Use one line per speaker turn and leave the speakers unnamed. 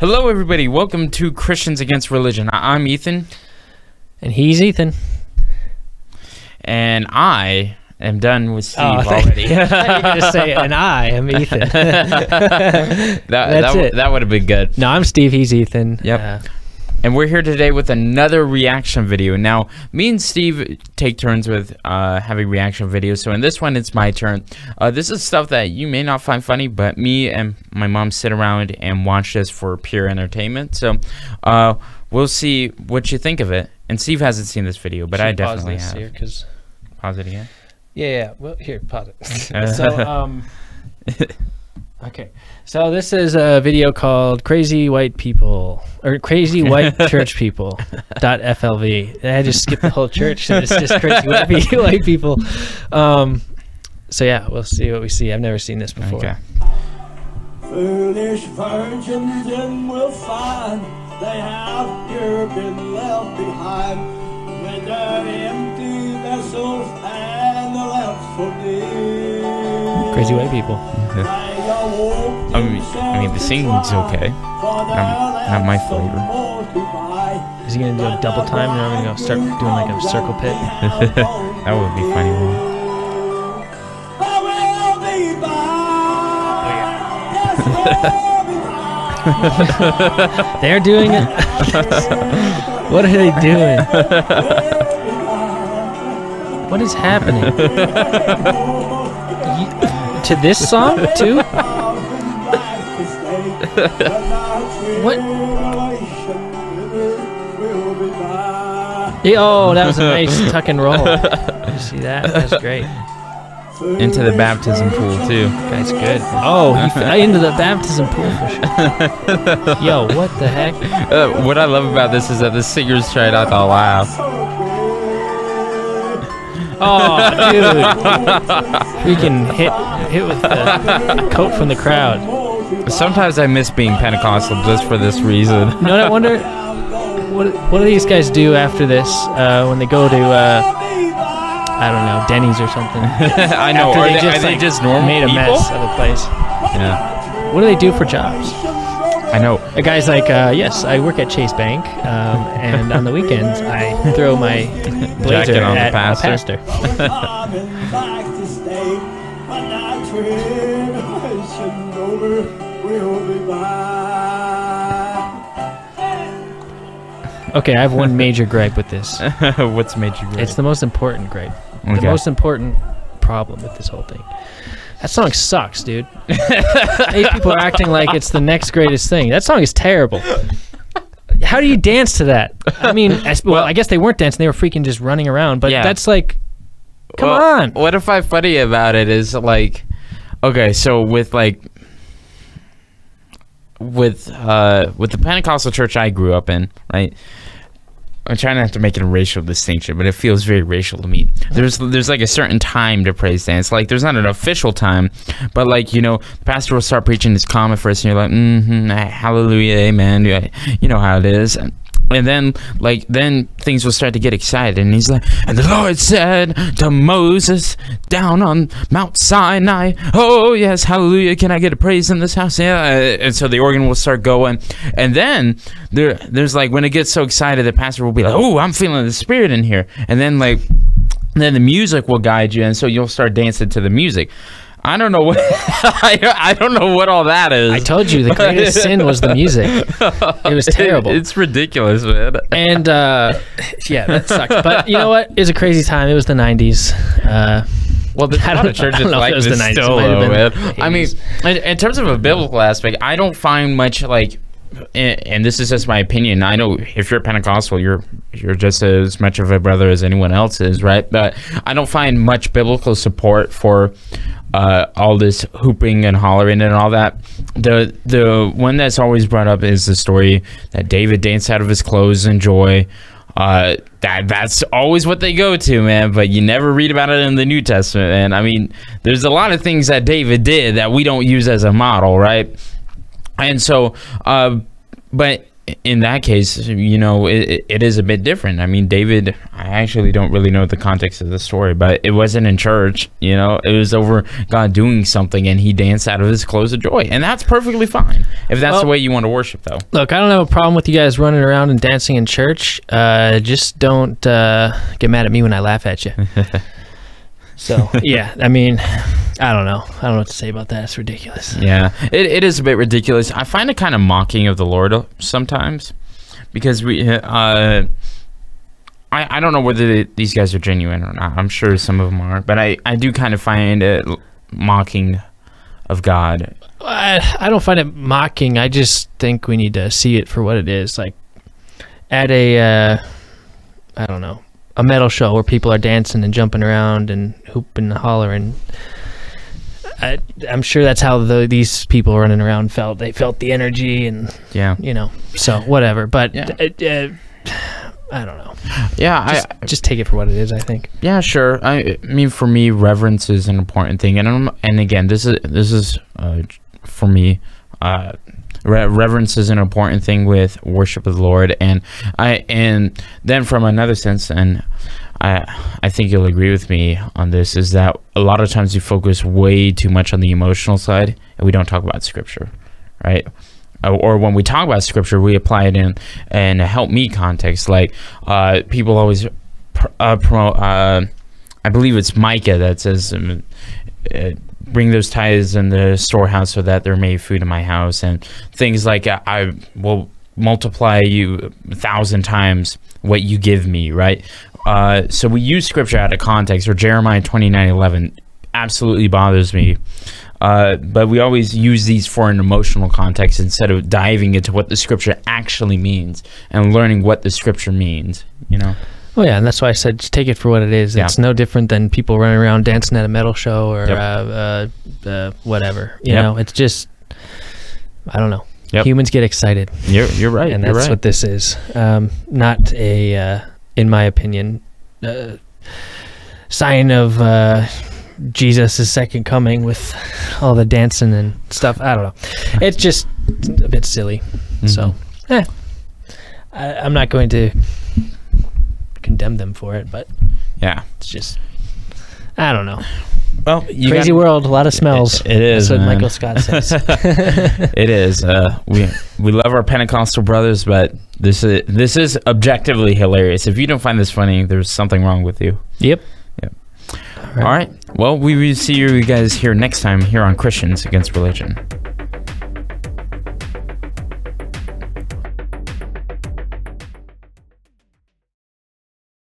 Hello, everybody. Welcome to Christians Against Religion. I'm Ethan,
And he's Ethan.
and I am done with Steve
I thought-
already.
I thought you were to say, and I am Ethan.
that
That's
that,
it.
that would have been good.
no, I'm Steve. He's Ethan.
Yep.
Uh,
And we're here today with another reaction video. Now, me and Steve take turns with uh, having reaction videos. So in this one, it's my turn. Uh, this is stuff that you may not find funny, but me and my mom sit around and watch this for pure entertainment. So uh, we'll see what you think of it. And Steve hasn't seen this video, but I
should pause
definitely
this
have.
Here, 'cause-
Pause it again.
yeah, yeah. Well, here, pause it. so, um, okay. So this is a video called "Crazy White People" or "Crazy White Church People." dot FLV. And I just skipped the whole church. And it's just crazy white, white people. Um, so yeah, we'll see what we see. I've never seen this before.
Okay.
Foolish virgins then will find they have here been left behind with their empty vessels and the lamps for thee.
Crazy white people.
They awoke Oh,
I mean, I mean, the singing's okay. Not, not my flavor.
Is he gonna do a double time? And I'm gonna go start doing like a circle pit.
That would be funny. wouldn't it?
I will be by. Yes, will be by.
They're doing it. what are they doing? What is happening? Ye- to this song too? What? Yeah, oh, that was a nice tuck and roll. You see that? That's great.
Into the baptism pool, too.
Guy's good. Oh, he fell into the baptism pool for sure. Yo, what the heck?
Uh, what I love about this is that the singers tried not to laugh.
Oh, dude. Freaking hit hit with the coat from the crowd.
Sometimes I miss being Pentecostal just for this reason.
You know what I wonder? What what do these guys do after this uh, when they go to uh, I don't know Denny's or something?
I know.
After
Are
they
they,
just,
are they just normal
made a
people?
mess of a place.
Yeah,
What do they do for jobs?
I know.
A guy's like, uh, yes, I work at Chase Bank, um, and on the weekends I throw my blazer
Jacket on the
at
pastor.
a pastor.
Coming back to stay, but that tribulation over will be by.
Okay, I have one major gripe with this.
What's made you great?
It's the most important gripe.
Okay.
The most important problem with this whole thing. That song sucks, dude. These people are acting like it's the next greatest thing. That song is terrible. How do you dance to that? I mean, as, well, I guess they weren't dancing; they were freaking just running around. But
Yeah.
that's like, come
Well,
on.
What if I funny about it is like, okay, so with like, with uh with the Pentecostal church I grew up in, right? I'm trying not to make it a racial distinction, but it feels very racial to me. There's there's like a certain time to praise dance. Like there's not an official time, but like you know, the pastor will start preaching his comment first, and you're like, mm-hmm, hallelujah, amen. You know how it is. And then, like, then things will start to get excited, and he's like, "And the Lord said to Moses down on Mount Sinai, Oh yes, Hallelujah! Can I get a praise in this house?" Yeah, uh, and so the organ will start going, and then there, there's like when it gets so excited, the pastor will be like, "Oh, I'm feeling the Spirit in here," and then like, then the music will guide you, and so you'll start dancing to the music. I don't know what I, don't know what all that is.
I told you the greatest sin was the music. It was terrible.
it's ridiculous, man.
and uh, yeah, that sucks. But you know what? It was a crazy time. It was the '90s. Uh,
Well, there's
I don't-
churches
I don't know if
like
it was the 90s.
Still,
might have
though,
been
man. I mean, in, in terms of a biblical aspect, I don't find much like, and, and this is just my opinion. I know if you're Pentecostal, you're you're just as much of a brother as anyone else is, right? But I don't find much biblical support for uh, all this hooping and hollering and all that. The the one that's always brought up is the story that David danced out of his clothes in joy. Uh, that that's always what they go to, man. But you never read about it in the New Testament, and I mean, there's a lot of things that David did that we don't use as a model, right? And so, uh, but in that case, you know, it, it is a bit different. I mean, David, I actually don't really know the context of the story, but it wasn't in church. You know, it was over God doing something, and he danced out of his clothes of joy, and that's perfectly fine if that's
Well-
the way you want to worship, though.
Look, I don't have a problem with you guys running around and dancing in church. Uh, just don't uh, get mad at me when I laugh at you. so yeah, I mean, I don't know. I don't know what to say about that. It's ridiculous.
Yeah, it, it is a bit ridiculous. I find it kind of mocking of the Lord sometimes because we. Uh, I, I don't know whether they, these guys are genuine or not. I'm sure some of them are, but I, I do kind of find it mocking of God.
I, I don't find it mocking. I just think we need to see it for what it is. Like at a, uh, I don't know, a metal show where people are dancing and jumping around and hooping and hollering. I, I'm sure that's how the, these people running around felt. They felt the energy and
Yeah,
you know, so whatever. But
Yeah.
uh, uh, I don't know.
yeah,
Just,
I,
just take it for what it is. I think.
Yeah, sure. I, I mean, for me, reverence is an important thing, and I'm, and again, this is this is uh, for me. Uh, re- reverence is an important thing with worship of the Lord, and I and then from another sense, and I I think you'll agree with me on this is that a lot of times we focus way too much on the emotional side, and we don't talk about Scripture, right? Uh, or when we talk about scripture, we apply it in in a help me context. Like uh, people always pr- uh, promote. Uh, I believe it's Micah that says, um, uh, "Bring those tithes in the storehouse, so that there may be food in my house," and things like uh, I will multiply you a thousand times what you give me. Right. Uh, so we use scripture out of context. Or Jeremiah twenty nine eleven absolutely bothers me. Uh, but we always use these for an emotional context instead of diving into what the scripture actually means and learning what the scripture means. You know.
Oh yeah, and that's why I said just take it for what it is.
Yeah.
It's no different than people running around dancing at a metal show or
Yep.
uh, uh, uh, whatever. You
Yep.
know, it's just I don't know.
Yep.
Humans get excited,
You're you're right.
and that's
right.
what this is. Um, not a, uh, in my opinion, uh, sign of uh, Jesus' second coming with all the dancing and stuff. I don't know. It's just a bit silly. So,
Mm-hmm.
eh, I, I'm not going to condemn them for it, but
yeah.
it's just I don't know.
Well,
Crazy
got-
world, a lot of smells.
It is.
That's what
man.
Michael Scott says.
it is. Uh, we we love our Pentecostal brothers, but this is this is objectively hilarious. If you don't find this funny, there's something wrong with you.
yep.
Yep. All right. Well, we will see you guys here next time here on Christians Against Religion.